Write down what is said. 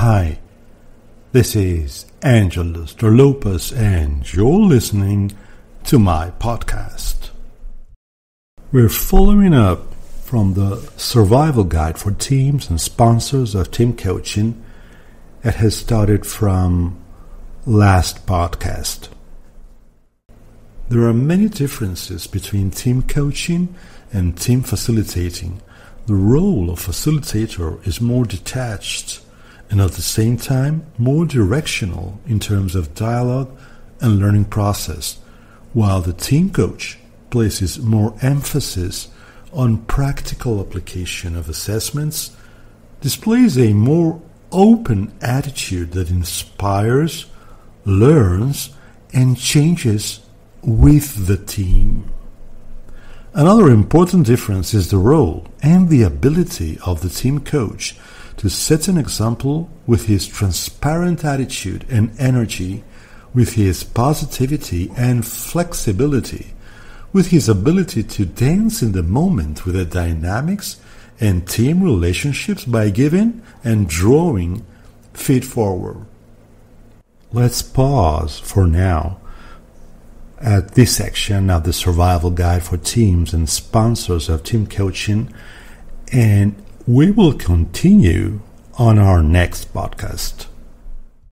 Hi, this is Angelus Lopez, and you're listening to my podcast. We're following up from the survival guide for teams and sponsors of team coaching that has started from last podcast. There are many differences between team coaching and team facilitating. The role of facilitator is more detached and at the same time more directional in terms of dialogue and learning process, while the team coach places more emphasis on practical application of assessments, displays a more open attitude that inspires, learns, and changes with the team. Another important difference is the role and the ability of the team coach to set an example with his transparent attitude and energy, with his positivity and flexibility, with his ability to dance in the moment with the dynamics and team relationships by giving and drawing feed forward. Let's pause for now at this section of the survival guide for teams and sponsors of team coaching and we will continue on our next podcast.